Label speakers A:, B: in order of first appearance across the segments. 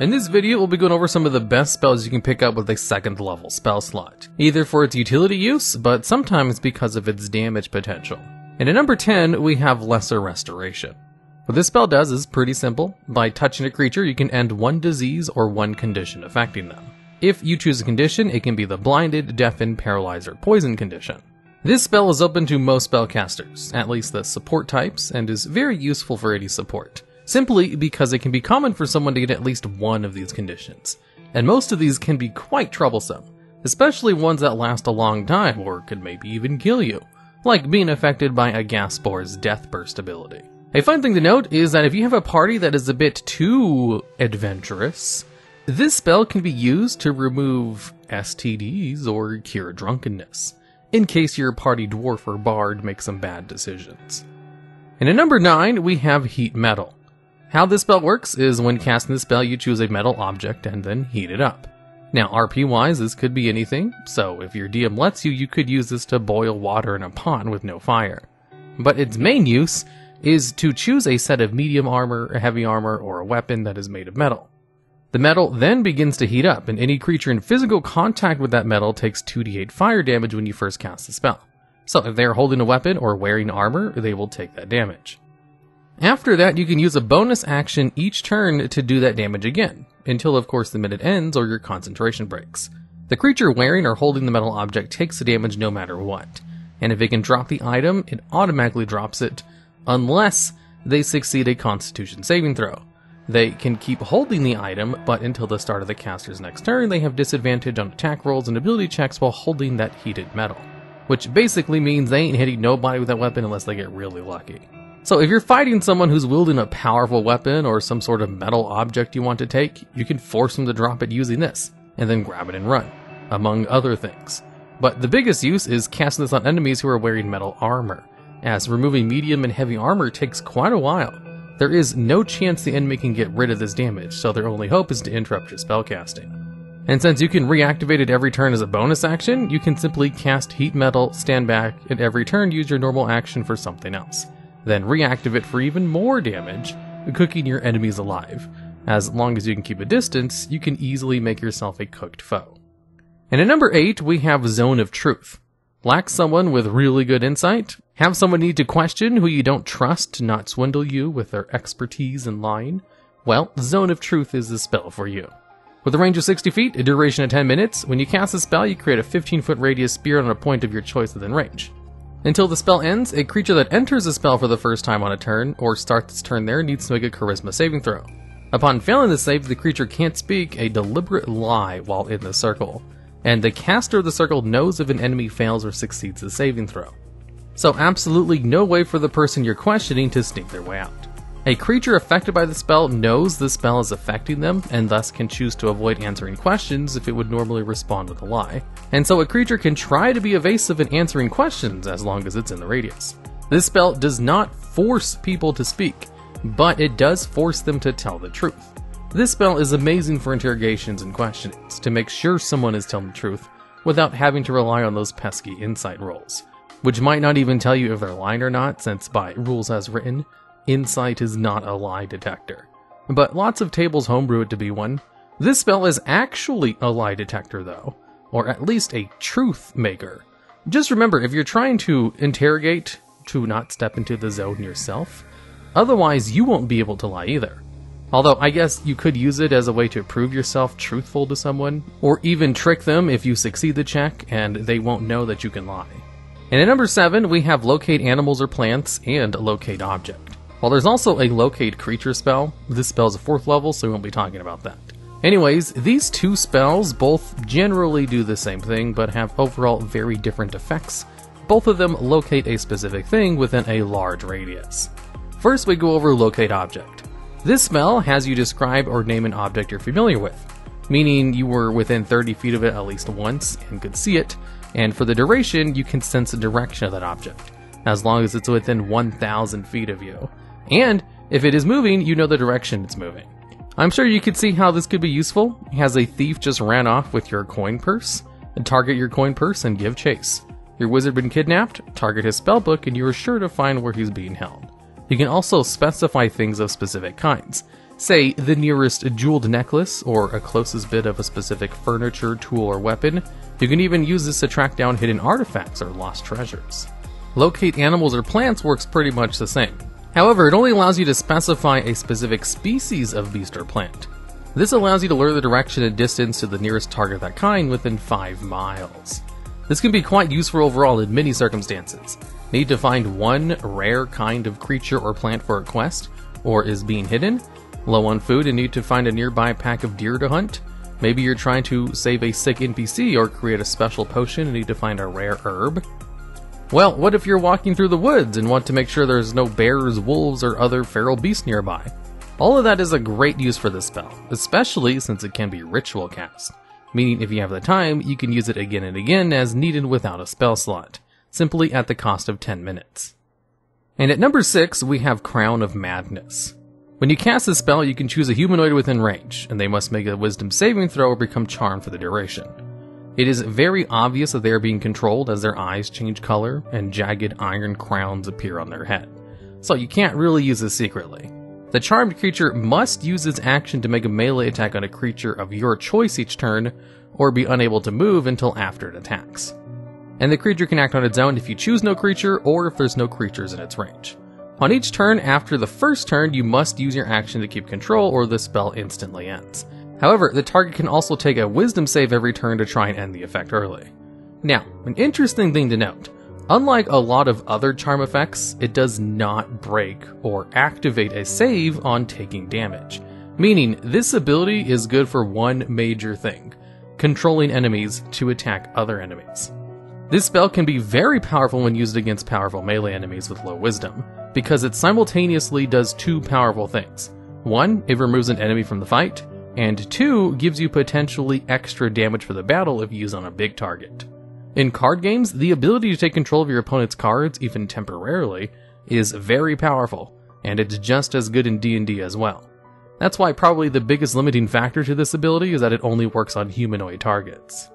A: In this video, we'll be going over some of the best spells you can pick up with a second level spell slot, either for its utility use, but sometimes because of its damage potential. And at number 10, we have Lesser Restoration. What this spell does is pretty simple. By touching a creature, you can end one disease or one condition affecting them. If you choose a condition, it can be the blinded, deafened, paralyzed, or poison condition. This spell is open to most spellcasters, at least the support types, and is very useful for any support, simply because it can be common for someone to get at least one of these conditions, and most of these can be quite troublesome, especially ones that last a long time or could maybe even kill you, like being affected by a gas spore's death burst ability. A fun thing to note is that if you have a party that is a bit too adventurous, this spell can be used to remove STDs or cure drunkenness in case your party dwarf or bard makes some bad decisions. And at number 9, we have Heat Metal. How this spell works is when casting the spell, you choose a metal object and then heat it up. Now, RP wise, this could be anything, so if your DM lets you, you could use this to boil water in a pot with no fire. But its main use is to choose a set of medium armor, heavy armor, or a weapon that is made of metal. The metal then begins to heat up, and any creature in physical contact with that metal takes 2d8 fire damage when you first cast the spell. So if they are holding a weapon or wearing armor, they will take that damage. After that, you can use a bonus action each turn to do that damage again, until of course the minute ends or your concentration breaks. The creature wearing or holding the metal object takes the damage no matter what, and if it can drop the item, it automatically drops it, unless they succeed a constitution saving throw. They can keep holding the item, but until the start of the caster's next turn, they have disadvantage on attack rolls and ability checks while holding that heated metal. Which basically means they ain't hitting nobody with that weapon unless they get really lucky. So if you're fighting someone who's wielding a powerful weapon or some sort of metal object you want to take, you can force them to drop it using this, and then grab it and run, among other things. But the biggest use is casting this on enemies who are wearing metal armor, as removing medium and heavy armor takes quite a while, there is no chance the enemy can get rid of this damage, so their only hope is to interrupt your spellcasting. And since you can reactivate it every turn as a bonus action, you can simply cast Heat Metal, stand back, and every turn use your normal action for something else. Then reactivate for even more damage, cooking your enemies alive. As long as you can keep a distance, you can easily make yourself a cooked foe. And at number 8, we have Zone of Truth. Lack someone with really good insight? Have someone need to question who you don't trust to not swindle you with their expertise in lying? Well, Zone of Truth is the spell for you. With a range of 60 feet, a duration of 10 minutes, when you cast a spell, you create a 15 foot radius spear on a point of your choice within range. Until the spell ends, a creature that enters the spell for the first time on a turn, or starts its turn there, needs to make a charisma saving throw. Upon failing the save, the creature can't speak a deliberate lie while in the circle and the caster of the circle knows if an enemy fails or succeeds the saving throw. So absolutely no way for the person you're questioning to sneak their way out. A creature affected by the spell knows the spell is affecting them and thus can choose to avoid answering questions if it would normally respond with a lie. And so a creature can try to be evasive in answering questions as long as it's in the radius. This spell does not force people to speak, but it does force them to tell the truth. This spell is amazing for interrogations and questionings to make sure someone is telling the truth without having to rely on those pesky insight rolls, which might not even tell you if they're lying or not, since by rules as written, insight is not a lie detector. But lots of tables homebrew it to be one. This spell is actually a lie detector, though, or at least a truth maker. Just remember, if you're trying to interrogate, to not step into the zone yourself, otherwise you won't be able to lie either. Although I guess you could use it as a way to prove yourself truthful to someone, or even trick them if you succeed the check and they won't know that you can lie. And at number 7, we have locate animals or plants and locate object. While there's also a locate creature spell, this spell is a 4th level, so we won't be talking about that. Anyways, these two spells both generally do the same thing, but have overall very different effects. Both of them locate a specific thing within a large radius. First, we go over locate object. This spell has you describe or name an object you're familiar with, meaning you were within 30 feet of it at least once and could see it, and for the duration, you can sense the direction of that object, as long as it's within 1,000 feet of you. And if it is moving, you know the direction it's moving. I'm sure you could see how this could be useful. Has a thief just ran off with your coin purse? Target your coin purse and give chase. Your wizard been kidnapped? Target his spellbook and you are sure to find where he's being held. You can also specify things of specific kinds. say the nearest jeweled necklace or a closest bit of a specific furniture, tool, or weapon. You can even use this to track down hidden artifacts or lost treasures. Locate animals or plants works pretty much the same. However, it only allows you to specify a specific species of beast or plant. This allows you to learn the direction and distance to the nearest target of that kind within 5 miles. This can be quite useful overall in many circumstances. Need to find one rare kind of creature or plant for a quest, or is being hidden? Low on food and need to find a nearby pack of deer to hunt? Maybe you're trying to save a sick NPC or create a special potion and need to find a rare herb? Well, what if you're walking through the woods and want to make sure there's no bears, wolves, or other feral beasts nearby? All of that is a great use for this spell, especially since it can be ritual cast, meaning if you have the time, you can use it again and again as needed without a spell slot, simply at the cost of 10 minutes. And at number 6, we have Crown of Madness. When you cast this spell, you can choose a humanoid within range, and they must make a wisdom saving throw or become charmed for the duration. It is very obvious that they are being controlled as their eyes change color and jagged iron crowns appear on their head. So you can't really use this secretly. The charmed creature must use its action to make a melee attack on a creature of your choice each turn, or be unable to move until after it attacks. And the creature can act on its own if you choose no creature, or if there's no creatures in its range. On each turn after the first turn, you must use your action to keep control, or the spell instantly ends. However, the target can also take a wisdom save every turn to try and end the effect early. Now, an interesting thing to note Unlike a lot of other charm effects, it does not break or activate a save on taking damage. Meaning, this ability is good for one major thing controlling enemies to attack other enemies. This spell can be very powerful when used against powerful melee enemies with low wisdom, because it simultaneously does two powerful things. One, it removes an enemy from the fight, and two, gives you potentially extra damage for the battle if used on a big target. In card games, the ability to take control of your opponent's cards, even temporarily, is very powerful, and it's just as good in D&D as well. That's why probably the biggest limiting factor to this ability is that it only works on humanoid targets.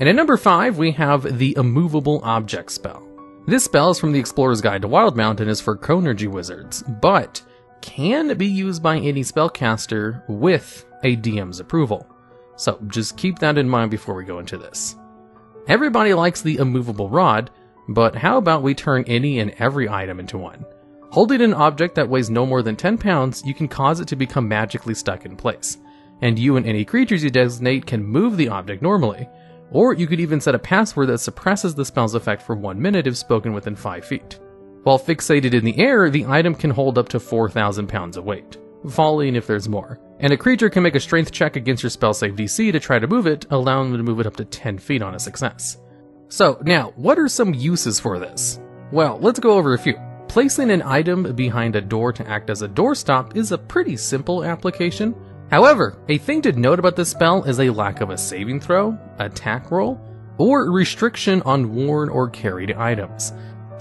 A: And at number 5, we have the Immovable Object spell. This spell is from the Explorer's Guide to Wildemount and is for Chronurgy wizards, but can be used by any spellcaster with a DM's approval. So just keep that in mind before we go into this. Everybody likes the immovable rod, but how about we turn any and every item into one? Holding an object that weighs no more than 10 pounds, you can cause it to become magically stuck in place. And you and any creatures you designate can move the object normally. Or you could even set a password that suppresses the spell's effect for one minute if spoken within 5 feet. While fixated in the air, the item can hold up to 4,000 pounds of weight, falling if there's more and a creature can make a strength check against your spell save DC to try to move it, allowing them to move it up to 10 feet on a success. So, now, what are some uses for this? Well, let's go over a few. Placing an item behind a door to act as a doorstop is a pretty simple application. However, a thing to note about this spell is a lack of a saving throw, attack roll, or restriction on worn or carried items.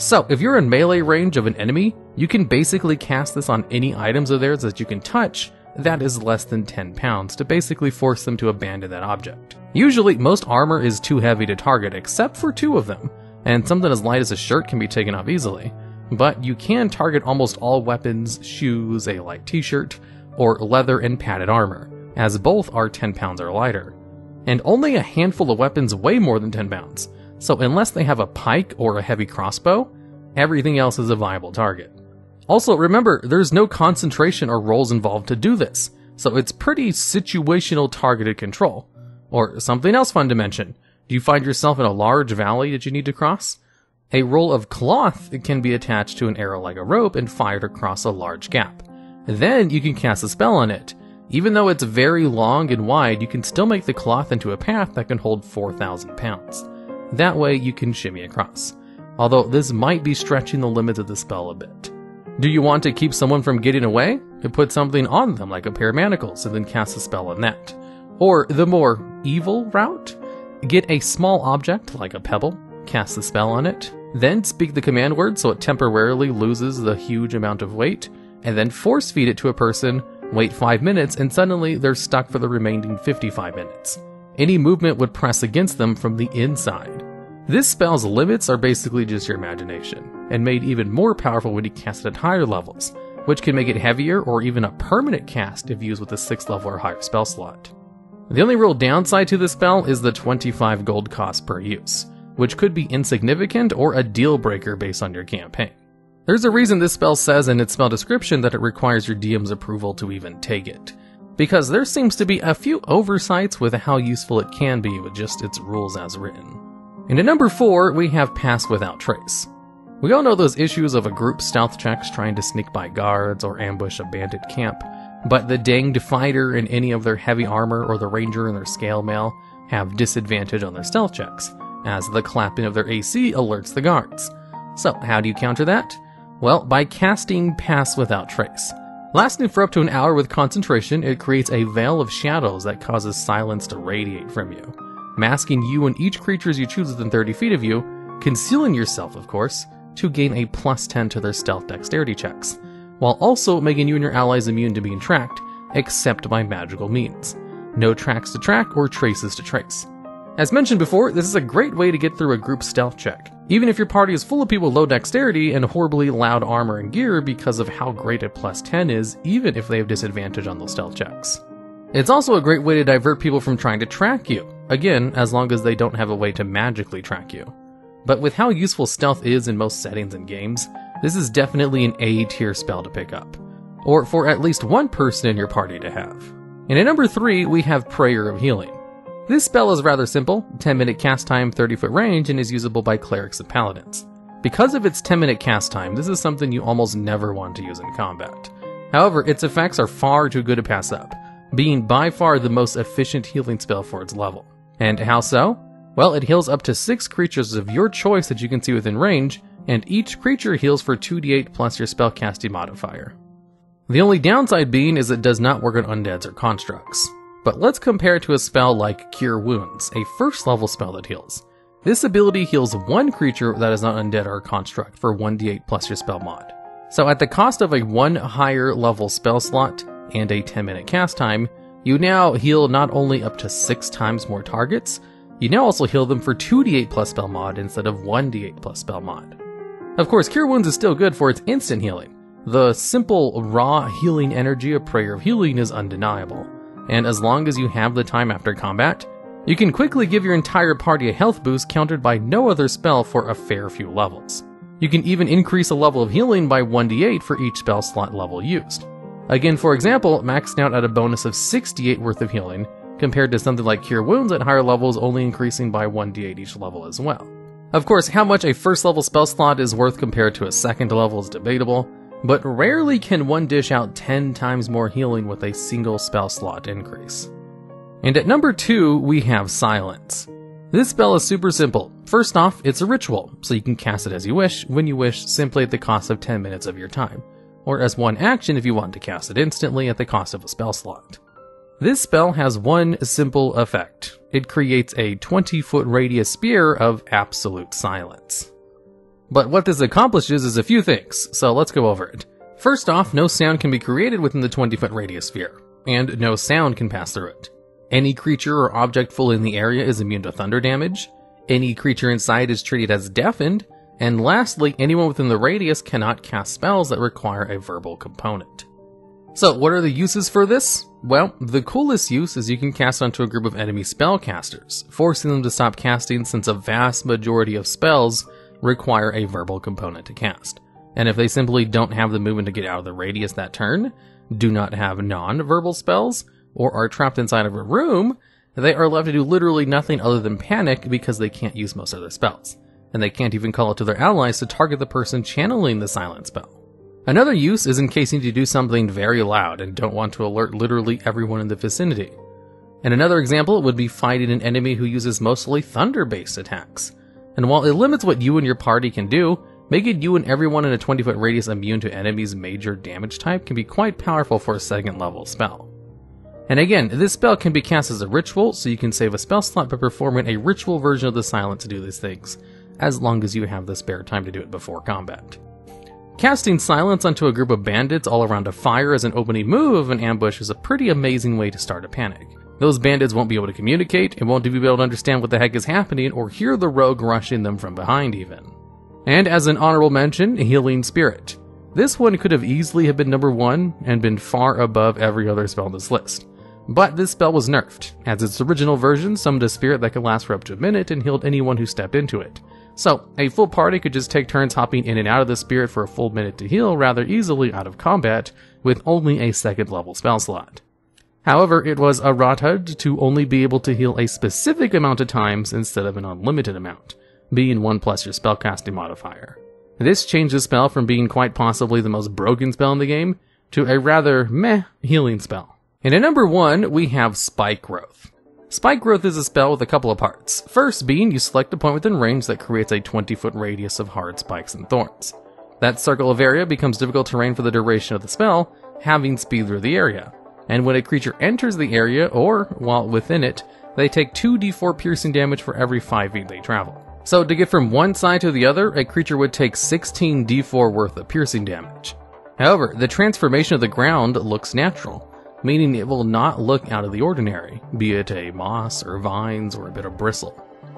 A: So, if you're in melee range of an enemy, you can basically cast this on any items of theirs that you can touch, that is less than 10 pounds to basically force them to abandon that object. Usually, most armor is too heavy to target except for two of them, and something as light as a shirt can be taken off easily. But you can target almost all weapons, shoes, a light t-shirt, or leather and padded armor, as both are 10 pounds or lighter. And only a handful of weapons weigh more than 10 pounds, so unless they have a pike or a heavy crossbow, everything else is a viable target. Also, remember, there's no concentration or rolls involved to do this, so it's pretty situational targeted control. Or something else fun to mention. Do you find yourself in a large valley that you need to cross? A roll of cloth can be attached to an arrow like a rope and fired across a large gap. Then you can cast a spell on it. Even though it's very long and wide, you can still make the cloth into a path that can hold 4,000 pounds. That way you can shimmy across. Although this might be stretching the limits of the spell a bit. Do you want to keep someone from getting away? You put something on them, like a pair of manacles, and then cast a spell on that. Or the more evil route? Get a small object, like a pebble, cast the spell on it, then speak the command word so it temporarily loses the huge amount of weight, and then force feed it to a person, wait 5 minutes, and suddenly they're stuck for the remaining 55 minutes. Any movement would press against them from the inside. This spell's limits are basically just your imagination, and made even more powerful when you cast it at higher levels, which can make it heavier or even a permanent cast if used with a 6th level or higher spell slot. The only real downside to this spell is the 25 gold cost per use, which could be insignificant or a deal breaker based on your campaign. There's a reason this spell says in its spell description that it requires your DM's approval to even take it, because there seems to be a few oversights with how useful it can be with just its rules as written. And at number 4, we have Pass Without Trace. We all know those issues of a group stealth checks trying to sneak by guards or ambush a bandit camp, but the danged fighter in any of their heavy armor or the ranger in their scale mail have disadvantage on their stealth checks, as the clapping of their AC alerts the guards. So, how do you counter that? Well, by casting Pass Without Trace. Lasting for up to an hour with concentration, it creates a veil of shadows that causes silence to radiate from you, masking you and each creature you choose within 30 feet of you, concealing yourself, of course, to gain a plus 10 to their stealth dexterity checks, while also making you and your allies immune to being tracked, except by magical means. No tracks to track or traces to trace. As mentioned before, this is a great way to get through a group stealth check, even if your party is full of people low dexterity and horribly loud armor and gear because of how great a plus 10 is, even if they have disadvantage on those stealth checks. It's also a great way to divert people from trying to track you, again, as long as they don't have a way to magically track you. But with how useful stealth is in most settings and games, this is definitely an A tier spell to pick up, or for at least one person in your party to have. And at number 3, we have Prayer of Healing. This spell is rather simple 10 minute cast time, 30 foot range, and is usable by clerics and paladins. Because of its 10 minute cast time, this is something you almost never want to use in combat. However, its effects are far too good to pass up, being by far the most efficient healing spell for its level. And how so? Well, it heals up to 6 creatures of your choice that you can see within range, and each creature heals for 2d8 plus your spellcasting modifier. The only downside being is it does not work on undeads or constructs. But let's compare it to a spell like Cure Wounds, a first level spell that heals. This ability heals one creature that is not undead or construct for 1d8 plus your spell mod. So at the cost of a one higher level spell slot and a 10 minute cast time, you now heal not only up to 6 times more targets, you now also heal them for 2d8 plus spell mod instead of 1d8 plus spell mod. Of course, Cure Wounds is still good for its instant healing. The simple, raw healing energy of Prayer of Healing is undeniable and as long as you have the time after combat, you can quickly give your entire party a health boost countered by no other spell for a fair few levels. You can even increase a level of healing by 1d8 for each spell slot level used. Again, for example, maxed out at a bonus of 68 worth of healing, compared to something like Cure Wounds at higher levels only increasing by 1d8 each level as well. Of course, how much a first level spell slot is worth compared to a second level is debatable, but rarely can one dish out 10 times more healing with a single spell slot increase. And at number 2, we have Silence. This spell is super simple. First off, it's a ritual, so you can cast it as you wish, when you wish, simply at the cost of 10 minutes of your time, or as one action if you want to cast it instantly at the cost of a spell slot. This spell has one simple effect. It creates a 20 foot radius sphere of absolute silence. But what this accomplishes is a few things, so let's go over it. First off, no sound can be created within the 20 foot radius sphere, and no sound can pass through it. Any creature or object fully in the area is immune to thunder damage, any creature inside is treated as deafened, and lastly, anyone within the radius cannot cast spells that require a verbal component. So, what are the uses for this? Well, the coolest use is you can cast onto a group of enemy spellcasters, forcing them to stop casting since a vast majority of spells require a verbal component to cast. And if they simply don't have the movement to get out of the radius that turn, do not have non verbal spells, or are trapped inside of a room, they are left to do literally nothing other than panic because they can't use most of their spells. And they can't even call out to their allies to target the person channeling the silent spell. Another use is in case you need to do something very loud and don't want to alert literally everyone in the vicinity. And another example would be fighting an enemy who uses mostly thunder based attacks. And while it limits what you and your party can do, making you and everyone in a 20 foot radius immune to enemies' major damage type can be quite powerful for a second level spell. And again, this spell can be cast as a ritual, so you can save a spell slot by performing a ritual version of the silent to do these things, as long as you have the spare time to do it before combat. Casting silence onto a group of bandits all around a fire as an opening move of an ambush is a pretty amazing way to start a panic. Those bandits won't be able to communicate and won't be able to understand what the heck is happening or hear the rogue rushing them from behind, even. And as an honorable mention, Healing Spirit. This one could have easily have been number 1 and been far above every other spell on this list. But this spell was nerfed, as its original version summoned a spirit that could last for up to a minute and healed anyone who stepped into it. So, a full party could just take turns hopping in and out of the spirit for a full minute to heal rather easily out of combat, with only a second level spell slot. However, it was a errata to only be able to heal a specific amount of times instead of an unlimited amount, being 1 plus your spellcasting modifier. This changed the spell from being quite possibly the most broken spell in the game to a rather meh healing spell. And at number 1, we have Spike Growth. Spike Growth is a spell with a couple of parts. First being you select a point within range that creates a 20 foot radius of hard spikes and thorns. That circle of area becomes difficult terrain for the duration of the spell, having speed through the area. And when a creature enters the area, or while within it, they take 2d4 piercing damage for every 5 feet they travel. So to get from one side to the other, a creature would take 16d4 worth of piercing damage. However, the transformation of the ground looks natural, meaning it will not look out of the ordinary, be it a moss or vines or a bit of bristle.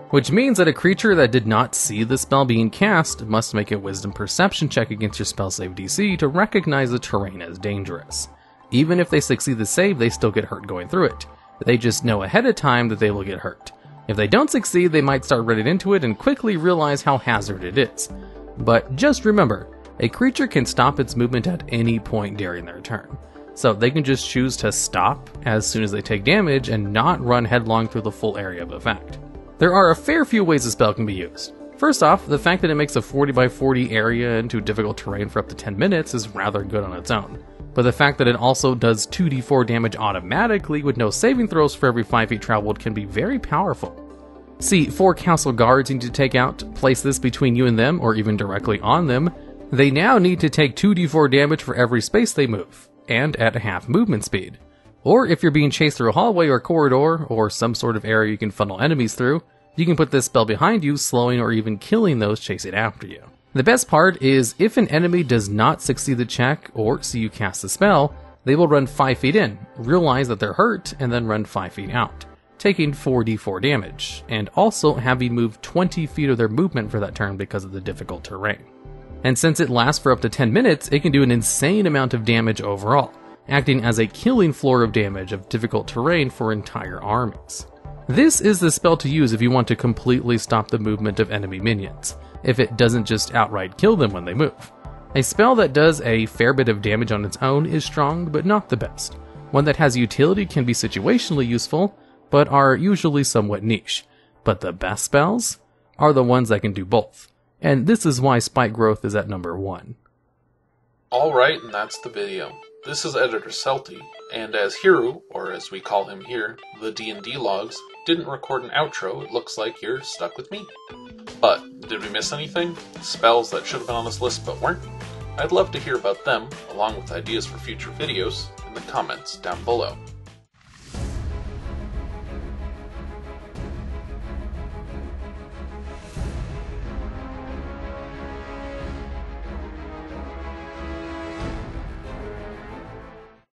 A: Which means that a creature that did not see the spell being cast must make a wisdom perception check against your spell save DC to recognize the terrain as dangerous. Even if they succeed the save, they still get hurt going through it. They just know ahead of time that they will get hurt. If they don't succeed, they might start running into it and quickly realize how hazardous it is. But just remember, a creature can stop its movement at any point during their turn. So they can just choose to stop as soon as they take damage and not run headlong through the full area of effect. There are a fair few ways the spell can be used. First off, the fact that it makes a 40 by 40 area into difficult terrain for up to 10 minutes is rather good on its own. But the fact that it also does 2d4 damage automatically with no saving throws for every 5 feet traveled can be very powerful. See, four castle guards need to take out, place this between you and them, or even directly on them. They now need to take 2d4 damage for every space they move and at half movement speed. Or if you're being chased through a hallway or corridor, or some sort of area you can funnel enemies through, you can put this spell behind you, slowing or even killing those chasing after you. The best part is if an enemy does not succeed the check or see you cast the spell, they will run 5 feet in, realize that they're hurt, and then run 5 feet out, taking 4d4 damage, and also having moved 20 feet of their movement for that turn because of the difficult terrain and since it lasts for up to 10 minutes, it can do an insane amount of damage overall, acting as a killing floor of damage of difficult terrain for entire armies. This is the spell to use if you want to completely stop the movement of enemy minions, if it doesn't just outright kill them when they move. A spell that does a fair bit of damage on its own is strong, but not the best. One that has utility can be situationally useful, but are usually somewhat niche. But the best spells are the ones that can do both and this is why spike growth is at number 1.
B: Alright, and that's the video. This is Editor Selty, and as Hiru, or as we call him here, the D&D logs, didn't record an outro, it looks like you're stuck with me. But, did we miss anything? Spells that should have been on this list but weren't? I'd love to hear about them, along with ideas for future videos, in the comments down below.